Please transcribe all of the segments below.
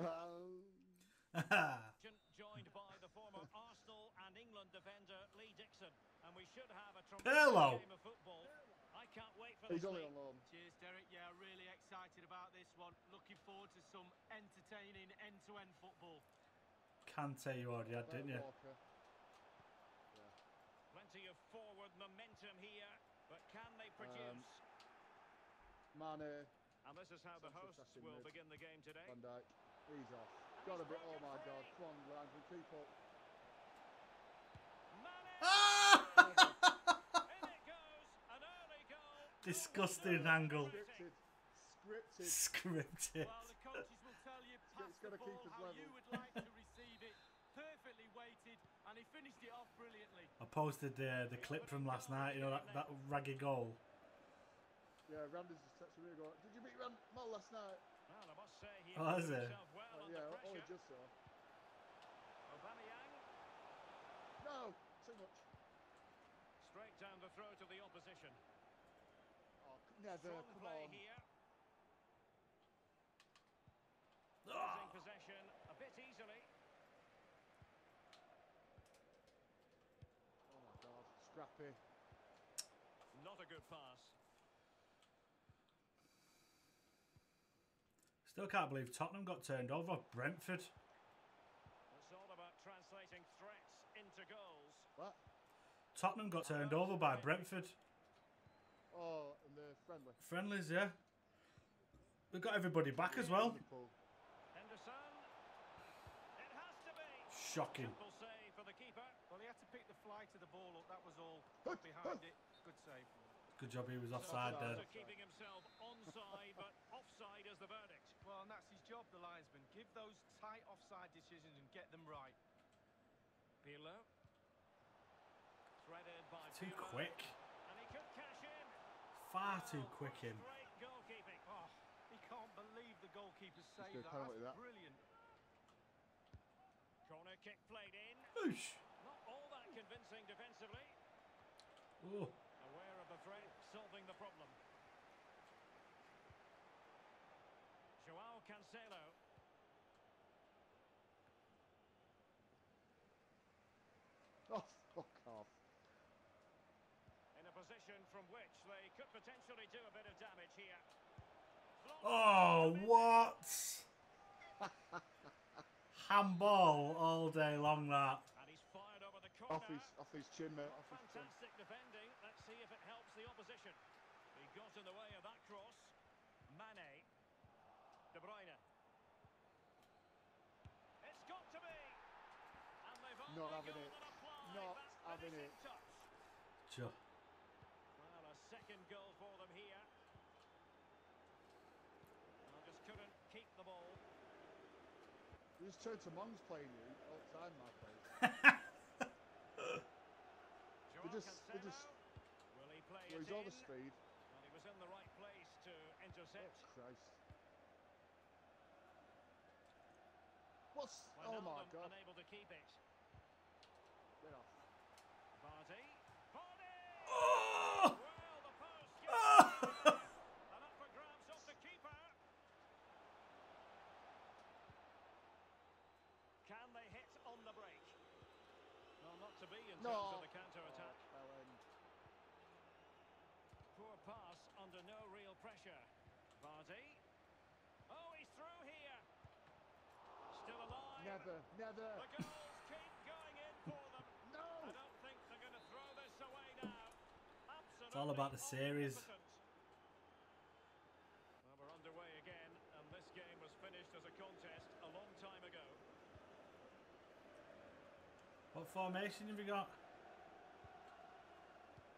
Um, joined by the former Arsenal and England defender Lee Dixon, and we should have a Pirlo. tremendous game of football. I can't wait for he's this. only on loan. Cheers, Derek. Yeah, really excited about this one. Looking forward to some entertaining end-to-end football. Kante you already had, didn't you? Walker. Plenty of forward momentum here, but can they Um, produce? Mane, and this is how the hosts will mid. begin the game today. Van Dijk. He's off. Got a bit. Oh my God! Come on, Linesman, keep up. Mane! In it goes, an early goal. Disgusting angle. Scripted. Scripted. Scripted. Well, the coaches will tell you pass the gotta keep ball how level. you would like to receive it. Perfectly weighted, and he finished it off brilliantly. I posted the the clip from last night. You know that that raggy goal. Yeah, Randy's just texting me going, Did you meet Rand Mal last night? Well, I must say he Oh, is it? Himself well Oh, under yeah, pressure. only just so. Aubameyang No, too much. straight down the throat of the opposition. Oh, never. Strong Come play on. here. Ah. Losing possession a bit easily. Oh my God, scrappy. Not a good pass. Still can't believe Tottenham got turned over. Brentford. It's all about translating threats into goals. What? Tottenham got turned over by Brentford. Oh, and the friendly. Friendlies, yeah. They got everybody back as well. Henderson. It has to be. Shocking. Simple save for the keeper. Well, he had to pick the flight of the ball up. That was all. Behind it. Good save. Good job he was offside there. keeping himself onside, but offside is the verdict. Well, and that's his job, the linesman. Give those tight offside decisions and get them right. Pirlo. Threaded by Too Pirlo, quick. And he could cash in. Far oh, too Oh, quick him. Goalkeeping. Oh, he can't believe the goalkeeper saved that. That's that. brilliant. Corner kick played in. Oosh. Not all that convincing defensively. Oh. Aware of the threat, solving the problem. Joao Cancelo. Oh, fuck off. In a position from which they could potentially do a bit of damage here. Oh, what? Handball all day long, that. And he's fired over the corner. Off his, off his chin, mate. Off his chin. Fantastic defending. Let's see if it helps the opposition. He got in the way of that cross. Mane. De Bruyne. It's got to be. And they've Not only having it. Not having it. touch. Sure. Well, a second goal for them here. Well, just couldn't keep the ball. You just turn to Mongs playing you all the time, my place. Joao just- they just- Will he play Well, he's all in? the speed. Well, he was in the right place to Oh. Christ. What's... Oh, my God. unable to keep it. Get off. Vardy. Vardy! Oh! Well, the post gets oh! and up for grabs off the keeper. Can they hit on the break? Well, not to be in terms No. of the counter-attack. Oh, fell in. Poor pass under no real pressure. Vardy. Oh, he's through here. Still alive. Never, never. The goals keep going in for them. I don't think they're going to throw this away now. Absolutely all about the series. Well, we're underway again, and this game was finished as a contest a long time ago. What formation have you got?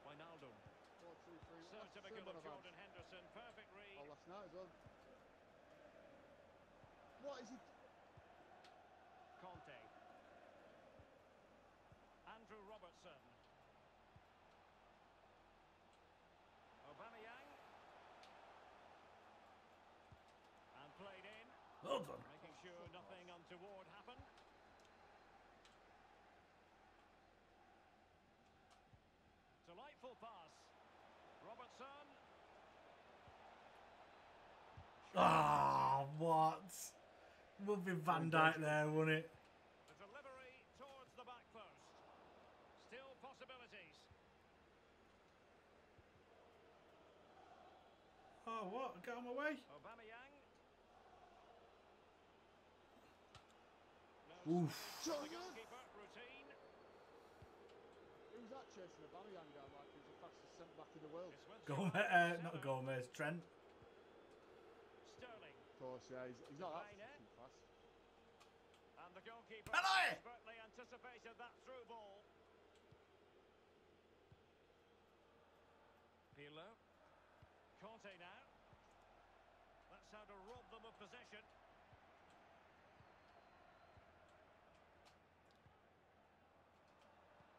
Wijnaldum. Four, two, three. So the typical of Jordan Henderson. Perfect Oh, read. last night as well. What is he? Kante. Andrew Robertson. Aubameyang. And played in, Well done. making sure nothing untoward happened. Delightful pass. Robertson. Ah, what? Would be Van Dijk there, wouldn't it? The delivery towards the back post. Still possibilities. Oh, what? Get on my way. Aubameyang. No Oof. space for the Jordan. goalkeeper. Routine. Who's that chasing Aubameyang down like he's the fastest centre back in the world? It's with Gomez, uh, not Gomez, Trent. Sterling. Of course, yeah, he's, he's not that Fine, fucking fast. And the goalkeeper Penalty! expertly anticipated that through ball. Pirlo. Kante now. That's how to rob them of possession.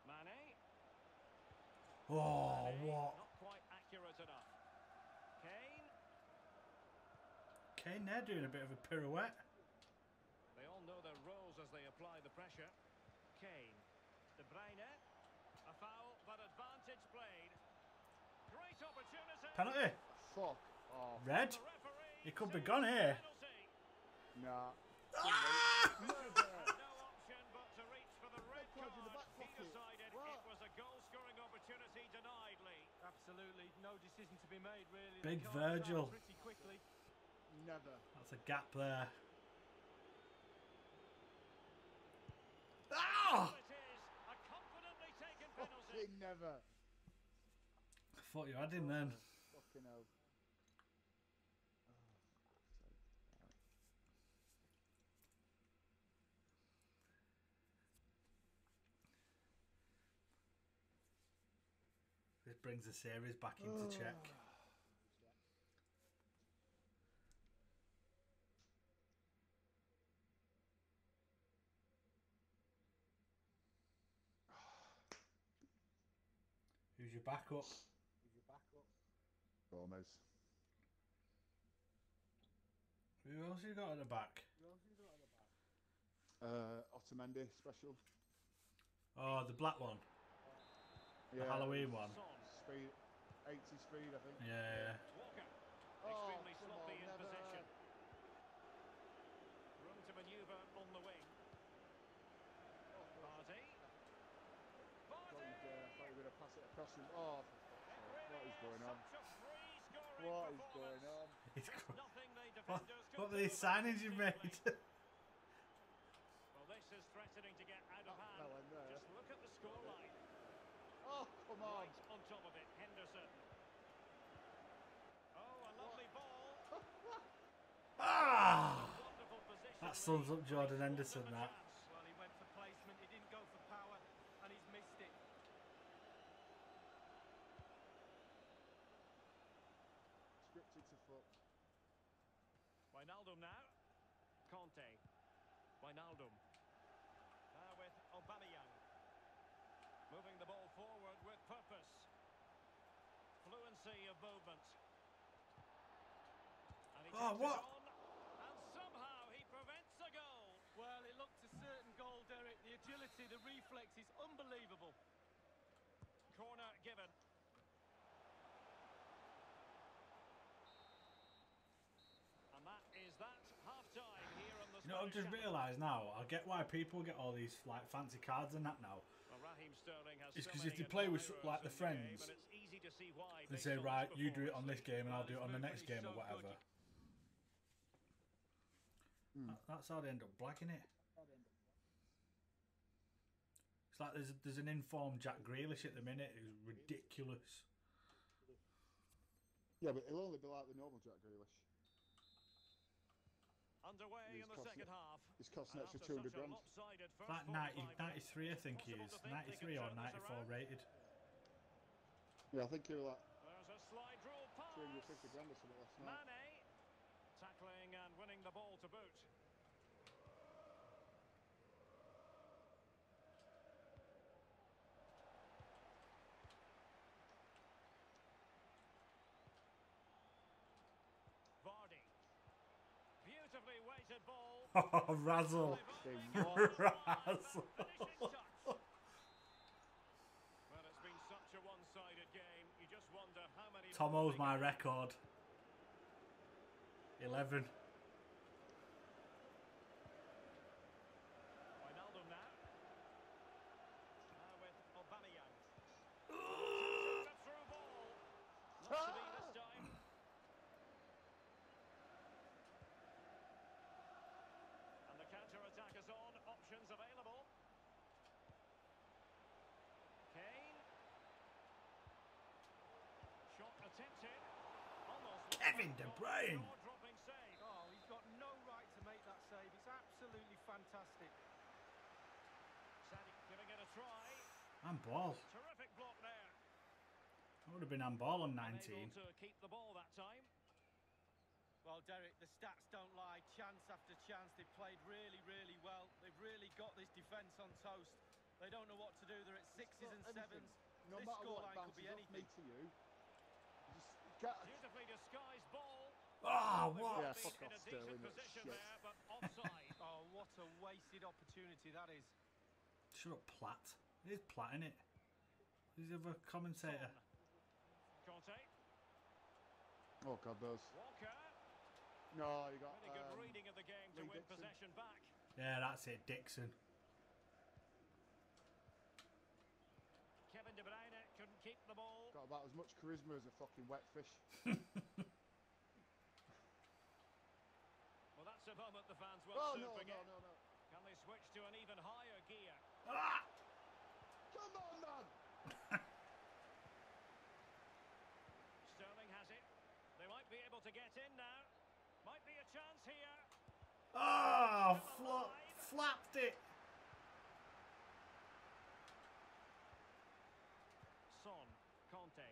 Mane. Oh, Mane, what? Not quite accurate enough. Kane. Kane there doing a bit of a pirouette. They all know their roles as they apply the pressure. Kane. De Bruyne. A foul, but advantage played. Great opportunity. Penalty. Fuck off. Red. The referee He could be says gone here. penalty. Nah. Ah! No option but to reach for the red Flag in the card. back He decided it was a goal-scoring opportunity. Absolutely no decision to be made, really. Big The card was Virgil. Out Pretty quickly. Never. That's a gap there. Ah! Well, it is a confidently taken penalty. Fucking never. I thought you had him then. Fucking hell. This brings the series back into check. Your backup? Gomez. Who else you got at the back? Uh, Otamendi special. Oh, the black one, the Halloween one. Speed. 80 speed, I think. Yeah, Walker. Oh, Extremely sloppy on, in never. possession. Room to manoeuvre on the wing. Vardy. Thought Vardy! he'd, uh, thought he would have passed it across him. Oh, for fuck's sake. what is going on? Such a free-scoring What is going on? He's gr- what, defenders what were these about signings you made? Well, this is threatening to get out of hand. fell in there. Just look at the scoreline. Oh, come on. Right on top of it, Henderson. Oh, a lovely ball. ah! That sums up Jordan Henderson, them that. chance. Well, he went for placement, he didn't go for power, and he's missed it. Scripted to fuck. Wijnaldum now. Kante. Wijnaldum. Now with Aubameyang. Moving the ball forward with purpose. Fluency of movement. And he Oh, takes what? on. And somehow he prevents a goal. Well, it looked a certain goal, Derek. The agility, the reflex is unbelievable. Corner given. And that is that half time here on the You know, I've just realised now. I get why people get all these like fancy cards and that now. Well, Raheem It's so 'cause many if they play with, like, the in game, friends, and it's easy to see why They say, right, you do it on this game, and I'll do it on the next game or so good. whatever. Hmm. That- That's how they end up blacking it. It's like there's there's an informed Jack Grealish at the minute who's ridiculous. Yeah, but it'll only be like the normal Jack Grealish. Underway He's in the costing- second half. It's costing And extra 200 such a grand. lopsided first Like 90, 93, I think he is. to think they 93 or 94 rated. Yeah, I think he was like There's a slide rule pass. 250 grand or something last night. Mane tackling and winning the ball to boot. Vardy. Beautifully weighted ball. Oh, Razzle. Big Razzle. Finishing touch. Well, it's been such a one-sided game. You just wonder how many. more Tomo's my record. 11. Kevin De Bruyne. Jaw-dropping save. Oh, he's got no right to make that save. It's absolutely fantastic. Sadik giving it a try. Handball. Terrific block there. That would have been handball on Unable 19. to keep the ball that time. Well, Derek, the stats don't lie. Chance after chance, they've played really, really well. They've really got this defence on toast. They don't know what to do. They're at sixes and Anything. sevens. No this scoreline could be bounces off me to you, you just you can't, Beautifully disguised ball. Ah, They what? Yeah, fuck off, Sterling, shit. there, but offside. Oh, what a wasted opportunity that is. Shut up, Platt. It is Platt, isn't it? He's the other commentator. Kante. oh god, those. Walker. No, you got. Really good um, reading of the game to win Dixon. possession back. Yeah, that's it, Dixon. Kevin De Bruyne the ball. got about as much charisma as a fucking wet fish. Well, that's a moment the fans will Oh soon no, no, forget. no, no! Can they switch to an even higher gear? Ah! Come on, man! Sterling has it. They might be able to get in now. Might be a chance here. Oh, flop, flapped it. Son, Kante.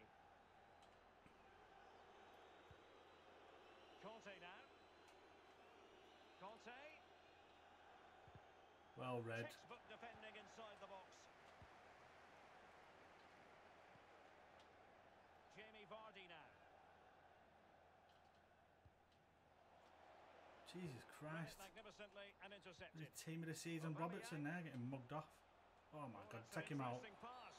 Kante now. Well read. Textbook defending inside the box. Jamie Vardy now. Jesus Christ. magnificently and The team of the season, Robertson there getting mugged off. Oh my Well, god, take him out. pass.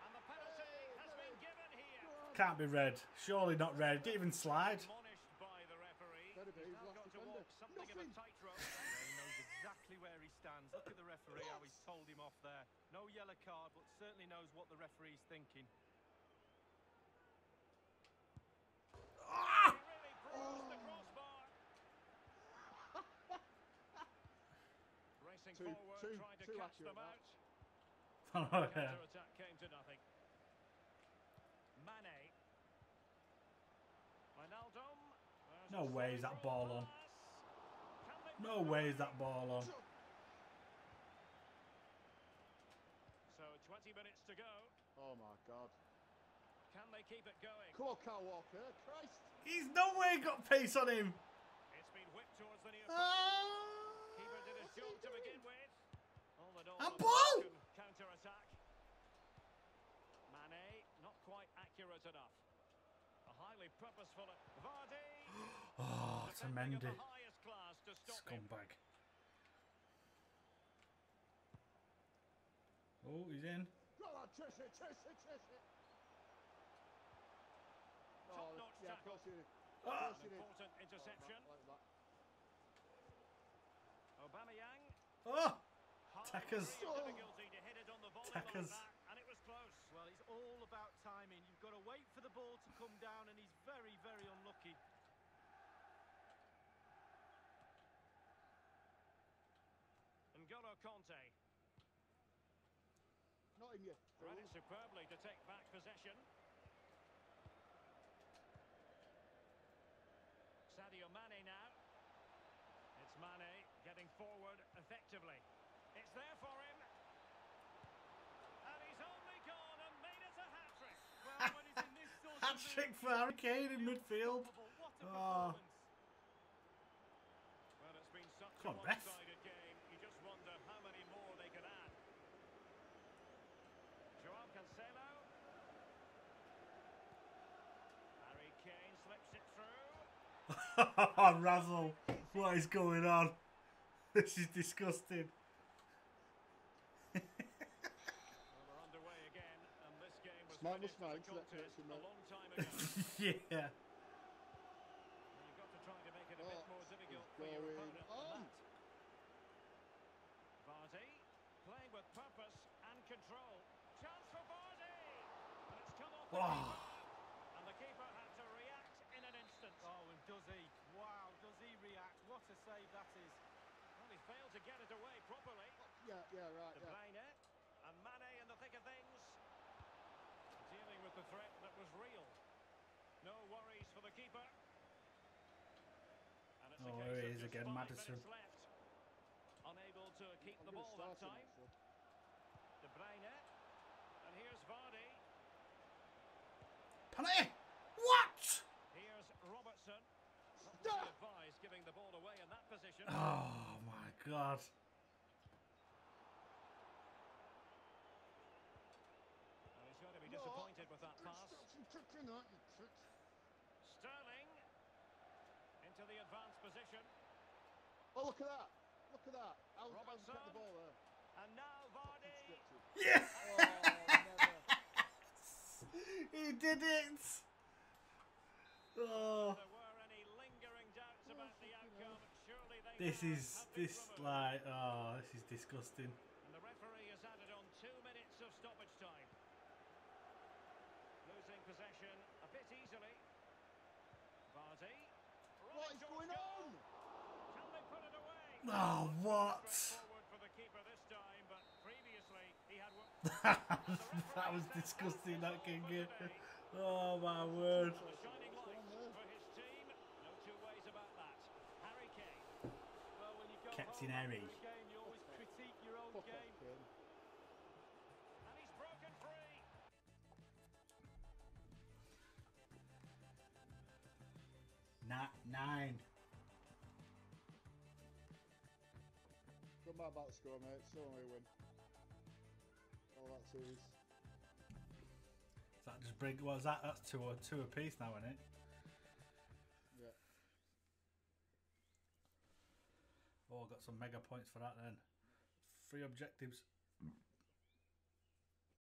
And the penalty has been given here. Can't be red. Surely not red. Didn't even slide. Admonished by the referee. Better be, He's he's now got to walk something of a tightrope. He knows exactly where he stands. Look at the referee, how he's told him off there. No yellow card, but certainly knows what the referee's thinking. Ah! Really bruised. Racing Too- forward, too- trying to too catch accurate, them out. Oh, yeah. Counter-attack came to nothing. Mane. Wijnaldum. There's No way is that ball ball on. pass. Can they No way is that ball on. So 20 minutes to go. Oh my god. Can they keep it going? Come on, Cal Walker. Christ! He's no way got pace on him. It's been whipped towards the near Ah! Keeper did his job to begin with. All in all, And a ball! counter attack. Mane not quite accurate enough. A highly purposeful Vardy. Oh, defending of Tamendi. the highest class to stop him. Scumbag. Oh, he's in. Go on, chase it, chase it, chase it! No, Top-notch yeah, of tackle. course you did. Of Ah! An important interception. Like that, like Aubameyang. Oh! Tackers. degree of difficulty to hit it on the volley Tackers. and it was close. Well, it's all about timing. You've got to wait for the ball to come down, and he's very, very unlucky. N'Golo Kante that. Not in your ran it superbly to take back possession. Sadio Mane now. It's Mane getting forward effectively. It's there for him. And he's only gone and made it a hat-trick. Well, when he's in this sort of Hat trick mood, for Harry Kane in midfield. unstoppable. What a Oh. Well, it's been such Come a on, ref. one-sided game. You just wonder how many more they could add. Joao Cancelo. Harry Kane slips it through. Razzle. What is going on? This is disgusting. Well, we're underway again, and this game was Smart finished must as a mind, let contest a long time ago. yeah. Well, You've got to try to make it a bit Oh, more difficult for your going opponent than that. Vardy playing with purpose and control. Chance for Vardy, and it's come off the Oh. keeper, and the keeper had to react in an instant. Oh, and does he? Wow, does he react? What a save that is. Well, he failed to get it away properly. Yeah, yeah, right, De yeah. Bruyne and Mane in the thick of things, dealing with the threat that was real. No worries for the keeper. And it's a Oh, case there he of is again, five Maddison. minutes left. Unable to keep I'm the ball that start him, time. actually. De Bruyne. And here's Vardy. Penalty! What? Here's Robertson. Stop! really advised giving the ball away in that position. Oh my god. And he's going to be No. disappointed with that pass. stop from kicking that, you prick. Sterling into the advanced position. Oh, look at that. Look at that. How, how did he get the ball there? And now Vardy. Scripted. Yeah! Oh, he did it! Oh. This is this like oh this is disgusting. And the referee has added on two minutes of stoppage time. Losing possession a bit easily. Vardy. What is going on? Can they put it away? Oh what? Straightforward for the keeper this time, but previously he had worked. that was disgusting that king Oh my word. The shining What's light going on there? for his team. No two ways about that. Harry Kane. Well, when you go Captain home Harry. after a game, you always critique your own Fuck off, game. Kane. And he's broken free. Nine, nine. Don't matter about the score, mate. Still only a win. All that series. Does that just bring? What is that? That's two or two apiece now, isn't it? Got some mega points for that then. Three objectives. Hmm.